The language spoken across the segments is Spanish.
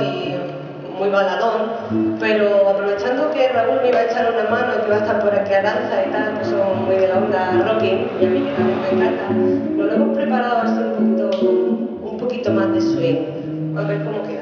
y muy baladón, pero aprovechando que Raúl me iba a echar una mano y que iba a estar por aquí a danza y tal, que son muy de la onda rocking, y a mí también me encanta, nos lo hemos preparado así un, poquito, un poquito más de swing, a ver cómo queda.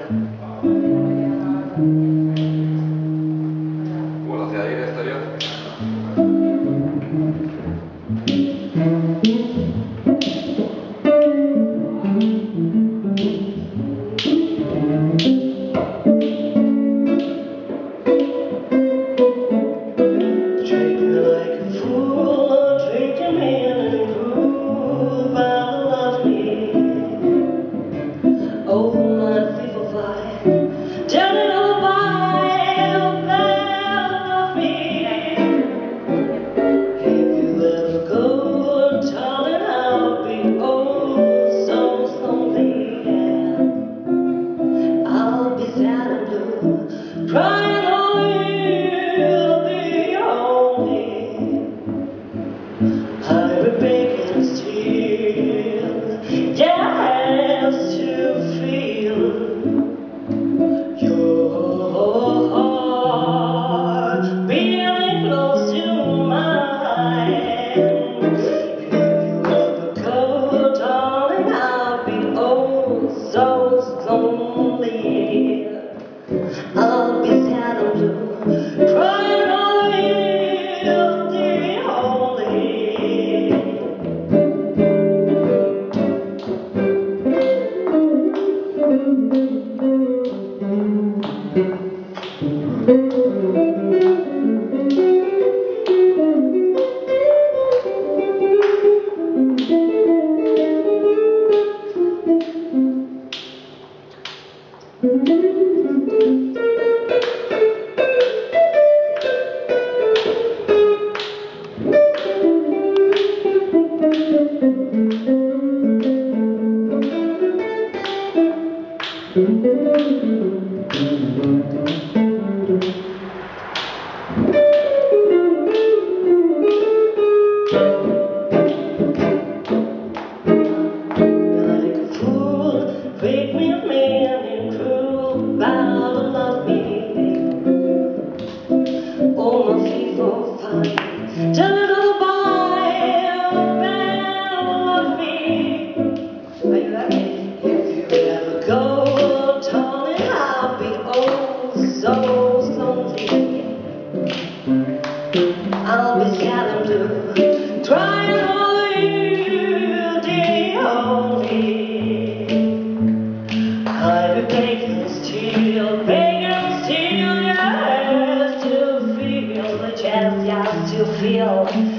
Amen. deal.